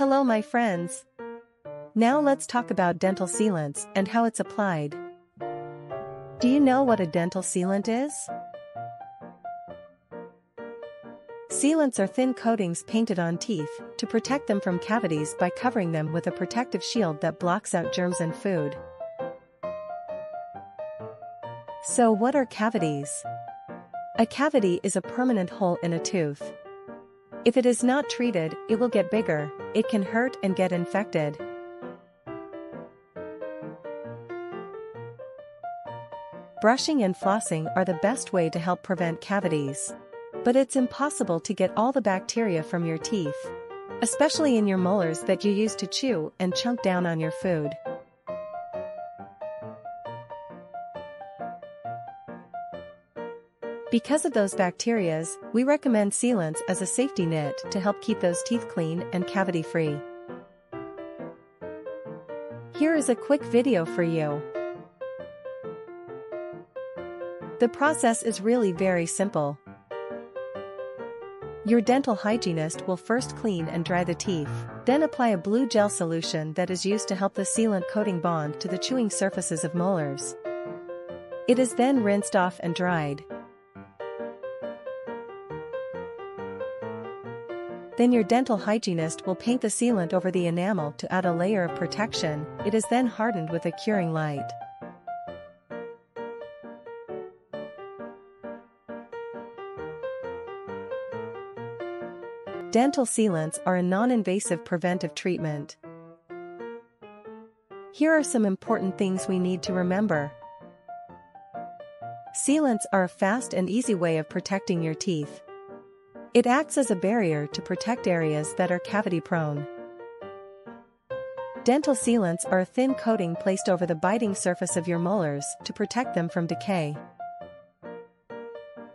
Hello my friends. Now let's talk about dental sealants and how it's applied. Do you know what a dental sealant is? Sealants are thin coatings painted on teeth to protect them from cavities by covering them with a protective shield that blocks out germs and food. So what are cavities? A cavity is a permanent hole in a tooth. If it is not treated, it will get bigger, it can hurt and get infected. Brushing and flossing are the best way to help prevent cavities. But it's impossible to get all the bacteria from your teeth. Especially in your molars that you use to chew and chunk down on your food. Because of those bacterias, we recommend sealants as a safety net to help keep those teeth clean and cavity-free. Here is a quick video for you. The process is really very simple. Your dental hygienist will first clean and dry the teeth, then apply a blue gel solution that is used to help the sealant coating bond to the chewing surfaces of molars. It is then rinsed off and dried. Then your dental hygienist will paint the sealant over the enamel to add a layer of protection, it is then hardened with a curing light. Dental sealants are a non-invasive preventive treatment. Here are some important things we need to remember. Sealants are a fast and easy way of protecting your teeth. It acts as a barrier to protect areas that are cavity-prone. Dental sealants are a thin coating placed over the biting surface of your molars to protect them from decay.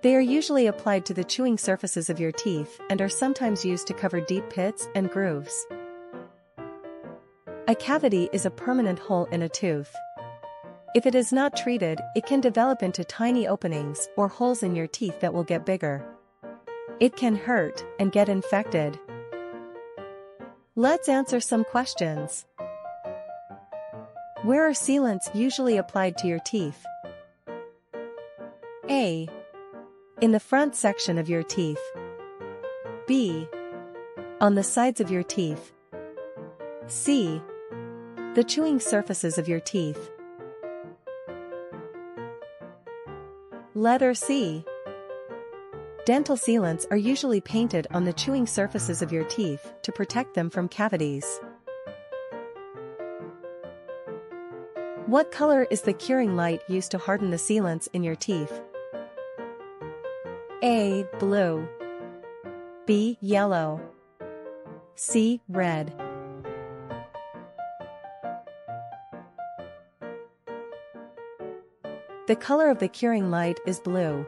They are usually applied to the chewing surfaces of your teeth and are sometimes used to cover deep pits and grooves. A cavity is a permanent hole in a tooth. If it is not treated, it can develop into tiny openings or holes in your teeth that will get bigger. It can hurt and get infected. Let's answer some questions. Where are sealants usually applied to your teeth? A. In the front section of your teeth. B. On the sides of your teeth. C. The chewing surfaces of your teeth. Letter C. Dental sealants are usually painted on the chewing surfaces of your teeth to protect them from cavities. What color is the curing light used to harden the sealants in your teeth? A. Blue. B. Yellow. C. Red. The color of the curing light is blue.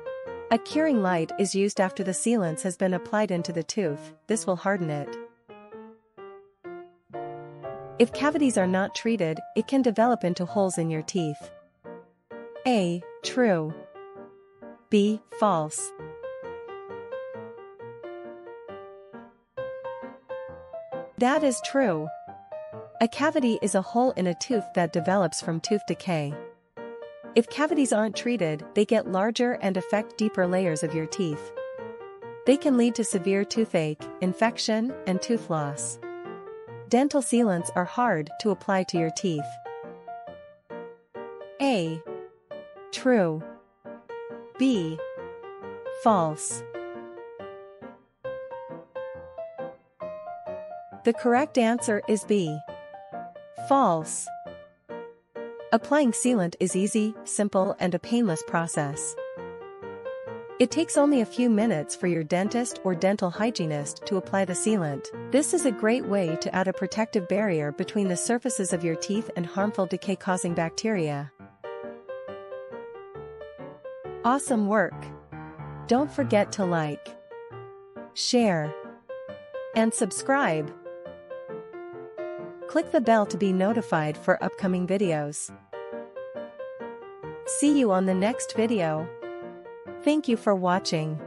A curing light is used after the sealants has been applied into the tooth, this will harden it. If cavities are not treated, it can develop into holes in your teeth. A. True. B. False. That is true. A cavity is a hole in a tooth that develops from tooth decay. If cavities aren't treated, they get larger and affect deeper layers of your teeth. They can lead to severe toothache, infection, and tooth loss. Dental sealants are hard to apply to your teeth. A. True. B. False. The correct answer is B. False. Applying sealant is easy, simple and a painless process. It takes only a few minutes for your dentist or dental hygienist to apply the sealant. This is a great way to add a protective barrier between the surfaces of your teeth and harmful decay-causing bacteria. Awesome work! Don't forget to like, share, and subscribe. Click the bell to be notified for upcoming videos. See you on the next video. Thank you for watching.